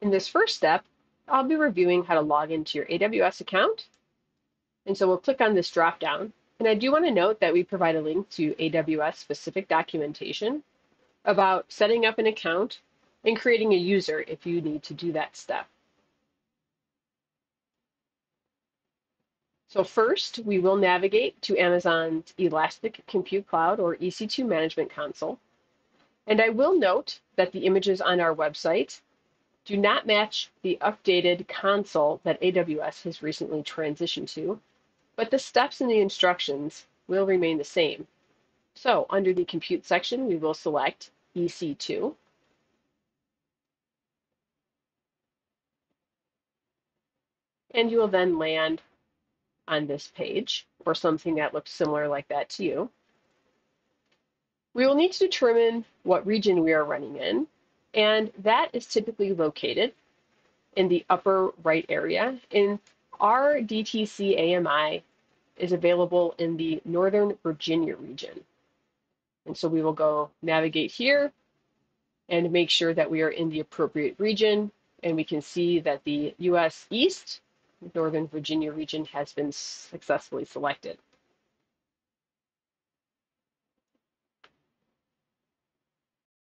In this first step, I'll be reviewing how to log into your AWS account. And so we'll click on this drop down. And I do want to note that we provide a link to AWS specific documentation about setting up an account and creating a user if you need to do that step. So first, we will navigate to Amazon's Elastic Compute Cloud or EC2 Management Console. And I will note that the images on our website do not match the updated console that AWS has recently transitioned to, but the steps and the instructions will remain the same. So under the compute section, we will select EC2. And you will then land on this page or something that looks similar like that to you. We will need to determine what region we are running in, and that is typically located in the upper right area. In our DTC AMI is available in the Northern Virginia region. And so we will go navigate here and make sure that we are in the appropriate region. And we can see that the US East Northern Virginia region has been successfully selected.